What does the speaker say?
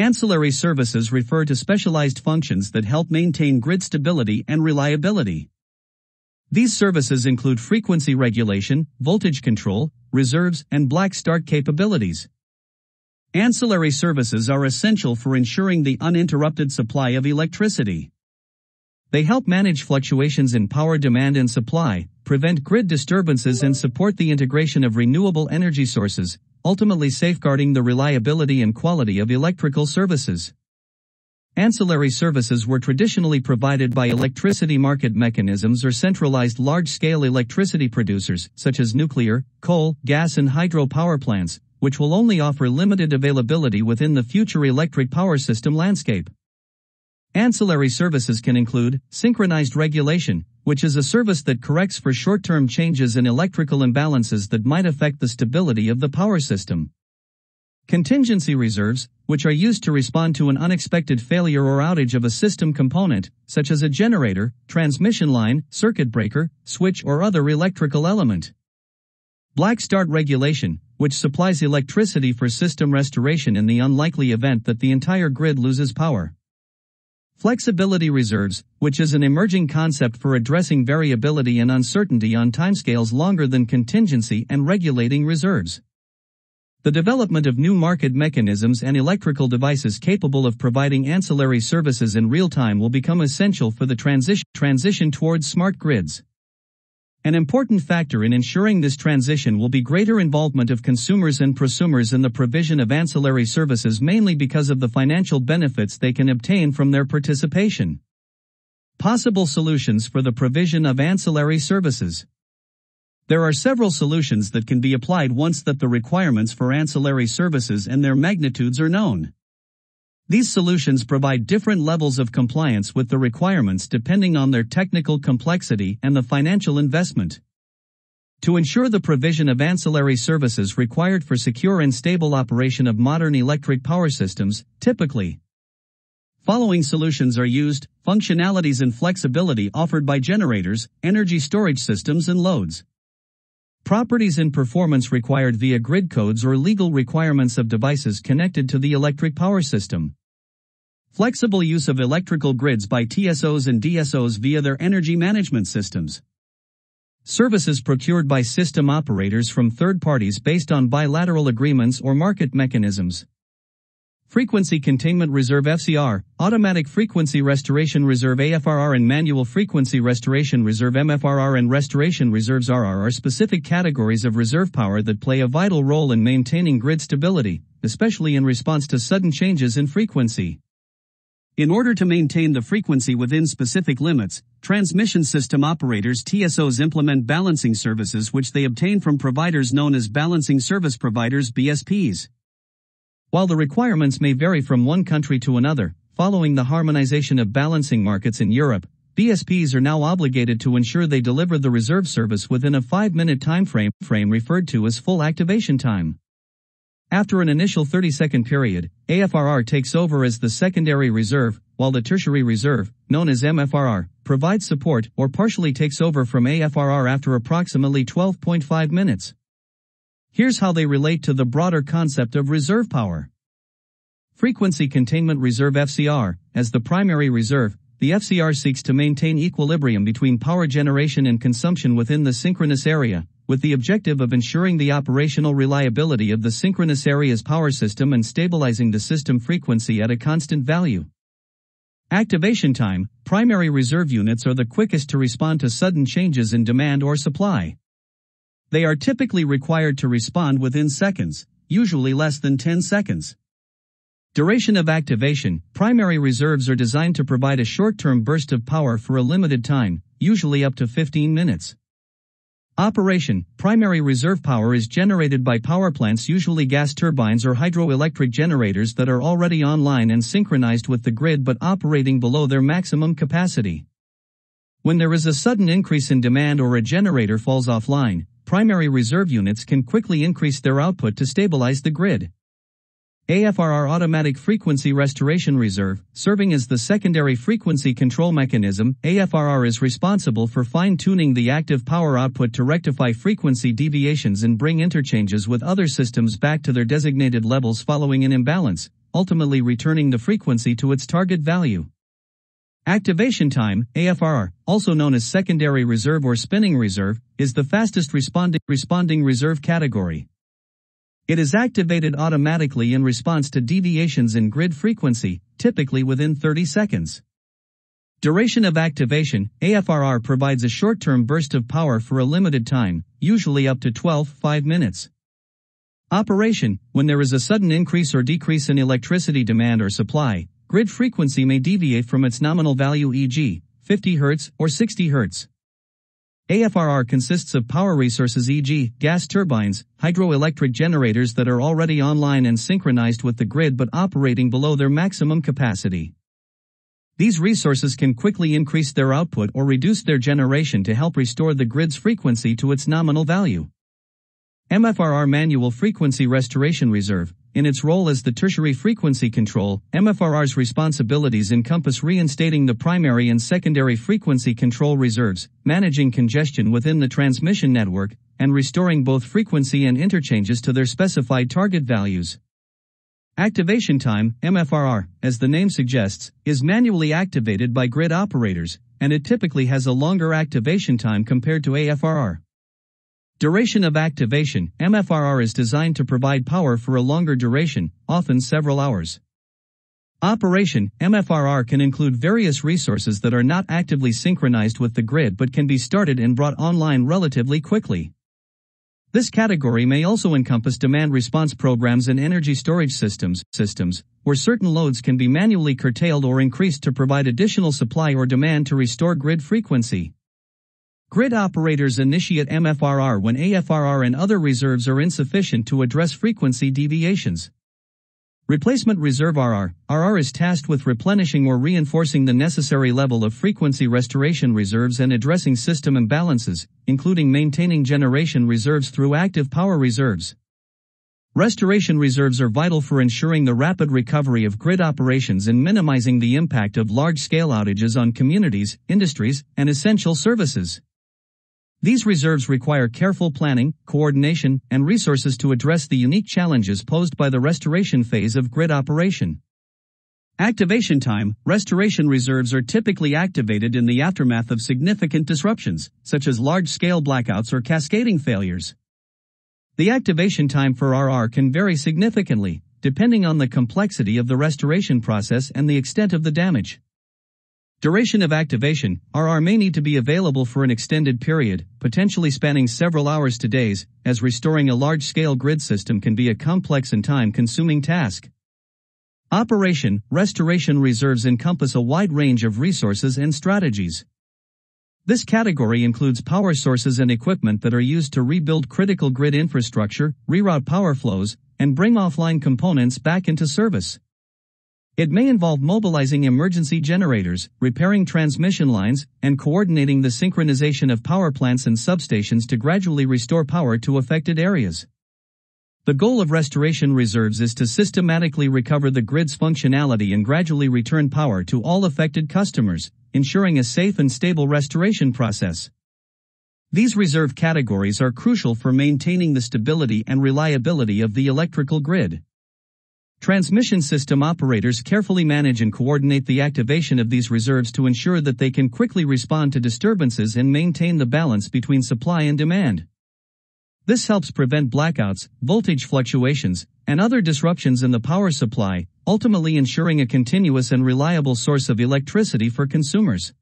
Ancillary services refer to specialized functions that help maintain grid stability and reliability. These services include frequency regulation, voltage control, reserves, and black start capabilities. Ancillary services are essential for ensuring the uninterrupted supply of electricity. They help manage fluctuations in power demand and supply, prevent grid disturbances and support the integration of renewable energy sources, ultimately safeguarding the reliability and quality of electrical services. Ancillary services were traditionally provided by electricity market mechanisms or centralized large-scale electricity producers, such as nuclear, coal, gas and hydro power plants, which will only offer limited availability within the future electric power system landscape. Ancillary services can include synchronized regulation, which is a service that corrects for short-term changes in electrical imbalances that might affect the stability of the power system. Contingency reserves, which are used to respond to an unexpected failure or outage of a system component, such as a generator, transmission line, circuit breaker, switch or other electrical element. Black start regulation, which supplies electricity for system restoration in the unlikely event that the entire grid loses power. Flexibility reserves, which is an emerging concept for addressing variability and uncertainty on timescales longer than contingency and regulating reserves. The development of new market mechanisms and electrical devices capable of providing ancillary services in real time will become essential for the transition, transition towards smart grids. An important factor in ensuring this transition will be greater involvement of consumers and prosumers in the provision of ancillary services mainly because of the financial benefits they can obtain from their participation. Possible solutions for the provision of ancillary services. There are several solutions that can be applied once that the requirements for ancillary services and their magnitudes are known. These solutions provide different levels of compliance with the requirements depending on their technical complexity and the financial investment. To ensure the provision of ancillary services required for secure and stable operation of modern electric power systems, typically Following solutions are used, functionalities and flexibility offered by generators, energy storage systems and loads. Properties and performance required via grid codes or legal requirements of devices connected to the electric power system. Flexible use of electrical grids by TSOs and DSOs via their energy management systems. Services procured by system operators from third parties based on bilateral agreements or market mechanisms. Frequency Containment Reserve FCR, Automatic Frequency Restoration Reserve AFRR and Manual Frequency Restoration Reserve MFRR and Restoration Reserves RR are specific categories of reserve power that play a vital role in maintaining grid stability, especially in response to sudden changes in frequency. In order to maintain the frequency within specific limits, transmission system operators TSOs implement balancing services which they obtain from providers known as balancing service providers BSPs. While the requirements may vary from one country to another, following the harmonization of balancing markets in Europe, BSPs are now obligated to ensure they deliver the reserve service within a 5-minute time frame, frame referred to as full activation time. After an initial 30-second period, AFRR takes over as the secondary reserve, while the tertiary reserve, known as MFRR, provides support or partially takes over from AFRR after approximately 12.5 minutes. Here's how they relate to the broader concept of reserve power. Frequency Containment Reserve FCR, as the primary reserve, the FCR seeks to maintain equilibrium between power generation and consumption within the synchronous area, with the objective of ensuring the operational reliability of the synchronous area's power system and stabilizing the system frequency at a constant value. Activation time, primary reserve units are the quickest to respond to sudden changes in demand or supply. They are typically required to respond within seconds, usually less than 10 seconds. Duration of activation, primary reserves are designed to provide a short-term burst of power for a limited time, usually up to 15 minutes. Operation Primary reserve power is generated by power plants, usually gas turbines or hydroelectric generators that are already online and synchronized with the grid but operating below their maximum capacity. When there is a sudden increase in demand or a generator falls offline, primary reserve units can quickly increase their output to stabilize the grid. AFRR Automatic Frequency Restoration Reserve, serving as the secondary frequency control mechanism, AFRR is responsible for fine-tuning the active power output to rectify frequency deviations and bring interchanges with other systems back to their designated levels following an imbalance, ultimately returning the frequency to its target value. Activation time, AFRR, also known as secondary reserve or spinning reserve, is the fastest responding, responding reserve category. It is activated automatically in response to deviations in grid frequency, typically within 30 seconds. Duration of activation, AFRR provides a short-term burst of power for a limited time, usually up to 12, 5 minutes. Operation, when there is a sudden increase or decrease in electricity demand or supply, Grid frequency may deviate from its nominal value e.g., 50 Hz or 60 Hz. AFRR consists of power resources e.g., gas turbines, hydroelectric generators that are already online and synchronized with the grid but operating below their maximum capacity. These resources can quickly increase their output or reduce their generation to help restore the grid's frequency to its nominal value. MFRR Manual Frequency Restoration Reserve, in its role as the tertiary frequency control, MFRR's responsibilities encompass reinstating the primary and secondary frequency control reserves, managing congestion within the transmission network, and restoring both frequency and interchanges to their specified target values. Activation time, MFRR, as the name suggests, is manually activated by grid operators, and it typically has a longer activation time compared to AFRR. Duration of activation, MFRR is designed to provide power for a longer duration, often several hours. Operation, MFRR can include various resources that are not actively synchronized with the grid but can be started and brought online relatively quickly. This category may also encompass demand response programs and energy storage systems, systems, where certain loads can be manually curtailed or increased to provide additional supply or demand to restore grid frequency. Grid operators initiate MFRR when AFRR and other reserves are insufficient to address frequency deviations. Replacement Reserve RR RR is tasked with replenishing or reinforcing the necessary level of frequency restoration reserves and addressing system imbalances, including maintaining generation reserves through active power reserves. Restoration reserves are vital for ensuring the rapid recovery of grid operations and minimizing the impact of large-scale outages on communities, industries, and essential services. These reserves require careful planning, coordination, and resources to address the unique challenges posed by the restoration phase of grid operation. Activation time, restoration reserves are typically activated in the aftermath of significant disruptions, such as large-scale blackouts or cascading failures. The activation time for RR can vary significantly, depending on the complexity of the restoration process and the extent of the damage. Duration of activation, RR may need to be available for an extended period, potentially spanning several hours to days, as restoring a large-scale grid system can be a complex and time-consuming task. Operation, restoration reserves encompass a wide range of resources and strategies. This category includes power sources and equipment that are used to rebuild critical grid infrastructure, reroute power flows, and bring offline components back into service. It may involve mobilizing emergency generators, repairing transmission lines, and coordinating the synchronization of power plants and substations to gradually restore power to affected areas. The goal of restoration reserves is to systematically recover the grid's functionality and gradually return power to all affected customers, ensuring a safe and stable restoration process. These reserve categories are crucial for maintaining the stability and reliability of the electrical grid. Transmission system operators carefully manage and coordinate the activation of these reserves to ensure that they can quickly respond to disturbances and maintain the balance between supply and demand. This helps prevent blackouts, voltage fluctuations, and other disruptions in the power supply, ultimately ensuring a continuous and reliable source of electricity for consumers.